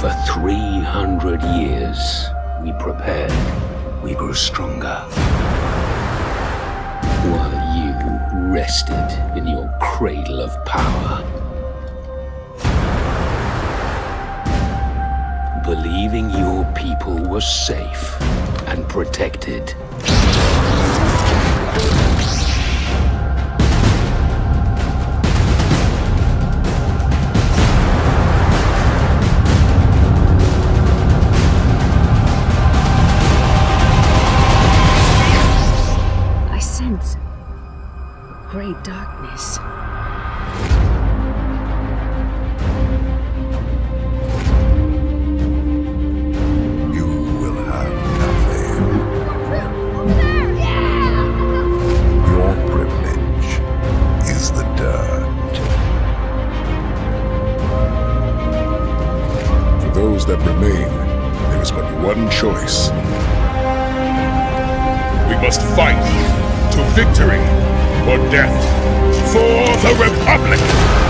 For 300 years, we prepared. We grew stronger. While you rested in your cradle of power. Believing your people were safe and protected. Great darkness. You will have nothing. Your privilege is the dirt. For those that remain, there is but one choice. We must fight to victory or death for the Republic!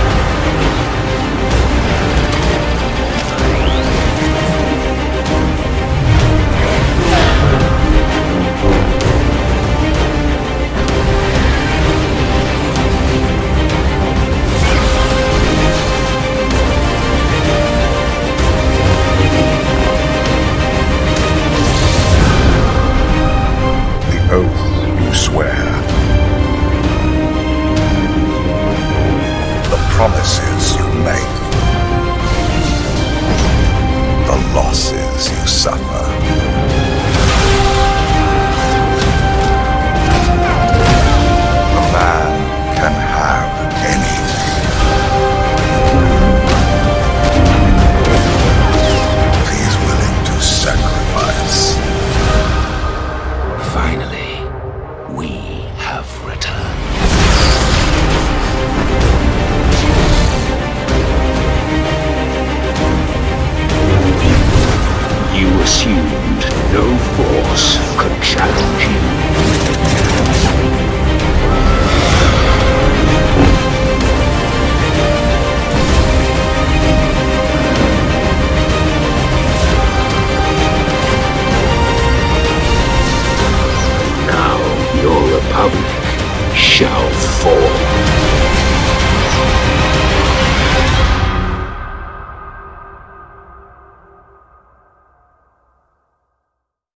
Promises you assumed no force could challenge you.